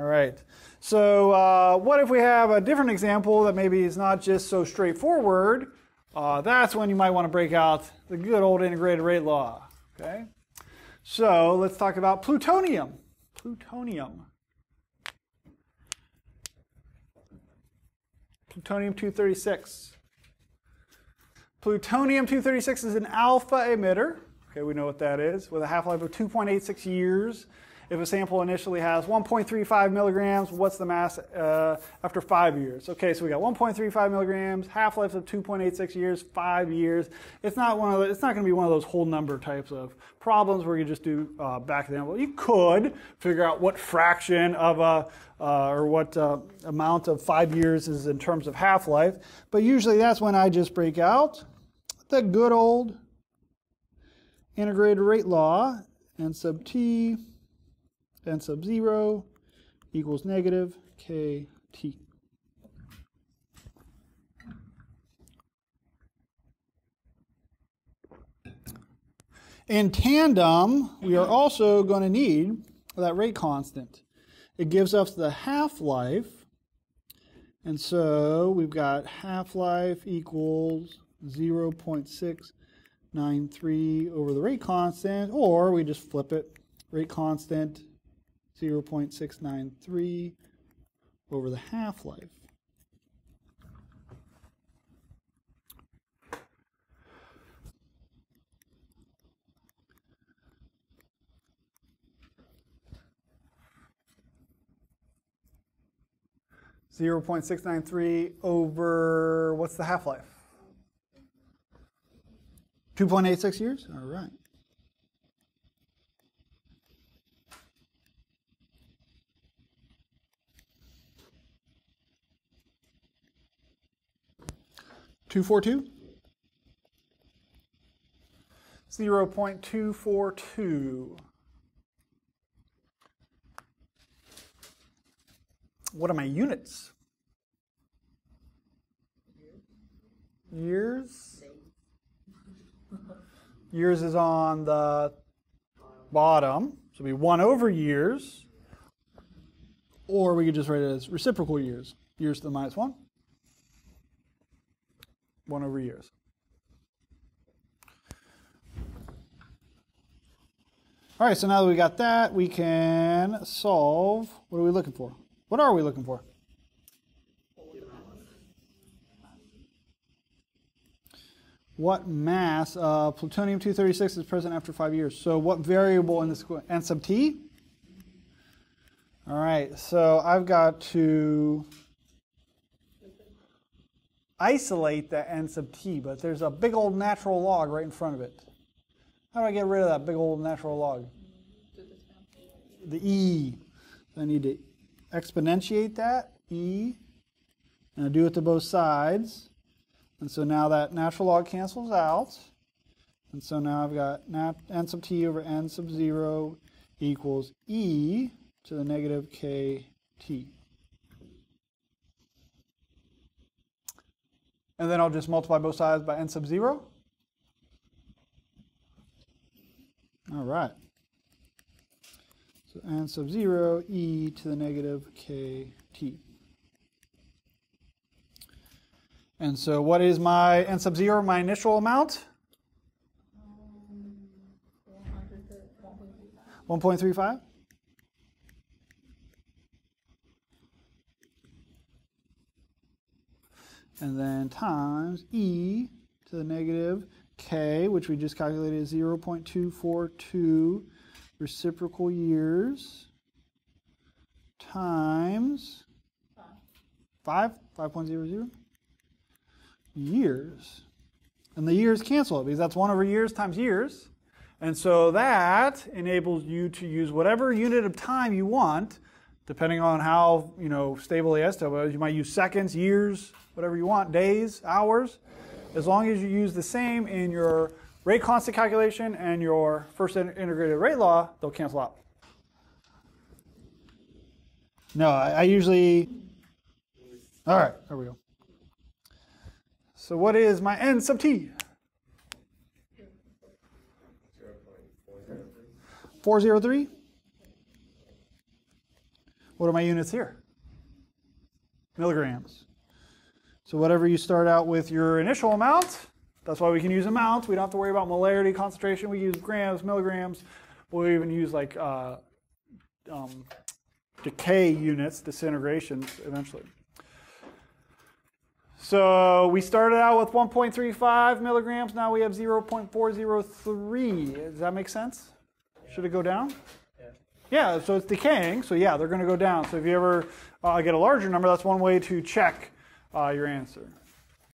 All right. So uh, what if we have a different example that maybe is not just so straightforward? Uh, that's when you might want to break out the good old integrated rate law. Okay. So let's talk about plutonium. Plutonium. Plutonium-236. Plutonium-236 is an alpha emitter. Okay, we know what that is, with a half-life of 2.86 years. If a sample initially has 1.35 milligrams, what's the mass uh, after five years? Okay, so we got 1.35 milligrams, half-life of 2.86 years, five years. It's not one of the, it's not going to be one of those whole number types of problems where you just do uh, back of the envelope. You could figure out what fraction of a uh, or what uh, amount of five years is in terms of half-life, but usually that's when I just break out the good old integrated rate law and sub t n sub 0 equals negative kt. In tandem, we are also going to need that rate constant. It gives us the half-life, and so we've got half-life equals 0.693 over the rate constant, or we just flip it, rate constant 0.693 over the half-life. Zero point six nine three over what's the half life? Two point eight six years. All right. Two four two. Zero point two four two. What are my units? Years. Years is on the bottom, so it'll be 1 over years. Or we could just write it as reciprocal years. Years to the minus 1. 1 over years. All right, so now that we got that, we can solve. What are we looking for? What are we looking for? What mass of plutonium-236 is present after five years? So what variable in this n sub t? All right, so I've got to isolate that n sub t, but there's a big old natural log right in front of it. How do I get rid of that big old natural log? The e. I need to exponentiate that, e, and I do it to both sides. And so now that natural log cancels out. And so now I've got n sub t over n sub 0 equals e to the negative kt. And then I'll just multiply both sides by n sub 0. All right. So n sub 0 e to the negative kt. And so what is my n sub 0, my initial amount? Um, 1.35. And then times e to the negative k, which we just calculated is 0.242 reciprocal years times 5, 5.00 years. And the years cancel it because that's 1 over years times years. And so that enables you to use whatever unit of time you want, depending on how you know stable the SW is. You might use seconds, years, whatever you want, days, hours, as long as you use the same in your rate constant calculation and your first integrated rate law, they'll cancel out. No, I, I usually. All right, there we go. So what is my n sub t? 403? What are my units here? Milligrams. So whatever you start out with your initial amount, that's why we can use amounts. We don't have to worry about molarity, concentration. We use grams, milligrams. We'll even use like uh, um, decay units, disintegrations eventually. So we started out with 1.35 milligrams. Now we have 0.403. Does that make sense? Should it go down? Yeah, so it's decaying. So yeah, they're going to go down. So if you ever uh, get a larger number, that's one way to check uh, your answer.